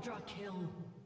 quadra kill.